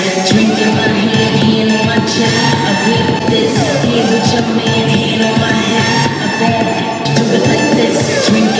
Drinking my hand, hand on my job. I this, here with your man, hand on my hat. I do it like this.